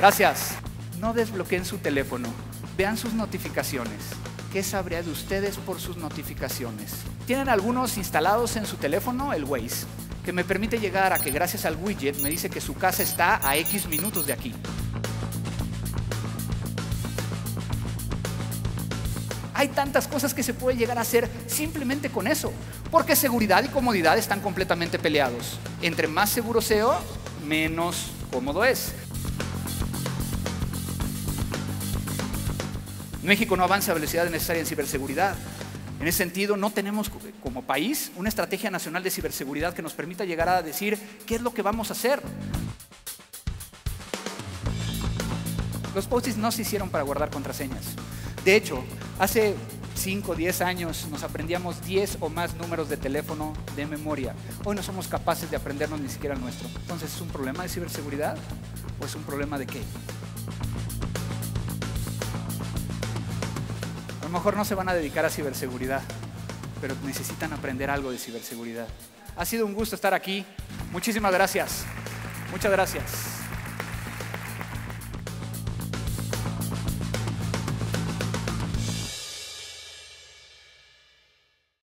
Gracias. No desbloqueen su teléfono. Vean sus notificaciones. ¿Qué sabría de ustedes por sus notificaciones? ¿Tienen algunos instalados en su teléfono? El Waze, que me permite llegar a que gracias al widget me dice que su casa está a X minutos de aquí. Hay tantas cosas que se puede llegar a hacer simplemente con eso, porque seguridad y comodidad están completamente peleados. Entre más seguro sea, menos cómodo es. México no avanza a velocidad necesaria en ciberseguridad. En ese sentido, no tenemos como país una estrategia nacional de ciberseguridad que nos permita llegar a decir qué es lo que vamos a hacer. Los post no se hicieron para guardar contraseñas. De hecho, hace 5 o 10 años nos aprendíamos 10 o más números de teléfono de memoria. Hoy no somos capaces de aprendernos ni siquiera el nuestro. Entonces, ¿es un problema de ciberseguridad o es un problema de qué? Lo mejor no se van a dedicar a ciberseguridad, pero necesitan aprender algo de ciberseguridad. Ha sido un gusto estar aquí. Muchísimas gracias. Muchas gracias.